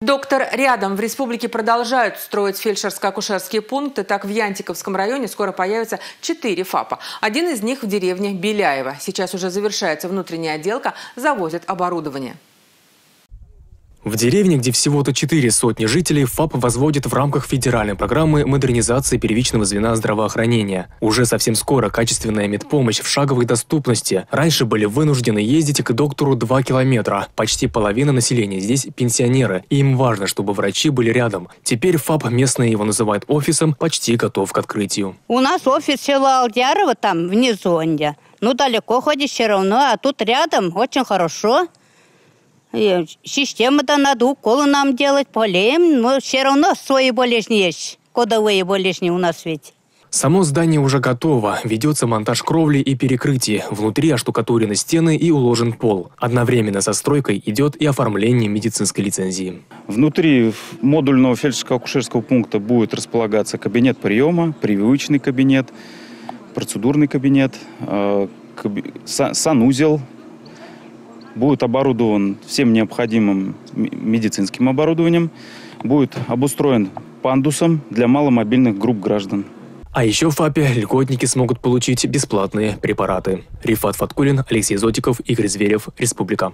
Доктор рядом в республике продолжают строить фельдшерско-акушерские пункты. Так, в Янтиковском районе скоро появится четыре ФАПа. Один из них в деревне Беляева. Сейчас уже завершается внутренняя отделка, завозят оборудование. В деревне, где всего-то четыре сотни жителей, ФАП возводит в рамках федеральной программы модернизации первичного звена здравоохранения. Уже совсем скоро качественная медпомощь в шаговой доступности. Раньше были вынуждены ездить к доктору 2 километра. Почти половина населения здесь пенсионеры, и им важно, чтобы врачи были рядом. Теперь ФАП, местные его называют офисом, почти готов к открытию. У нас офис села Алдярова там, внизу. Ну, далеко ходишь все равно, а тут рядом очень хорошо. Система-то надо уколы нам делать, болеем, но все равно свои болезни есть. Кодовые болезни у нас ведь. Само здание уже готово. Ведется монтаж кровли и перекрытий. Внутри оштукатурены стены и уложен пол. Одновременно со стройкой идет и оформление медицинской лицензии. Внутри модульного фельдшерско-акушерского пункта будет располагаться кабинет приема, прививочный кабинет, процедурный кабинет, э, санузел, будет оборудован всем необходимым медицинским оборудованием, будет обустроен пандусом для маломобильных групп граждан. А еще в ФАПе льготники смогут получить бесплатные препараты. Рифат Фаткулин, Алексей Зотиков, Игорь Зверев, Республика.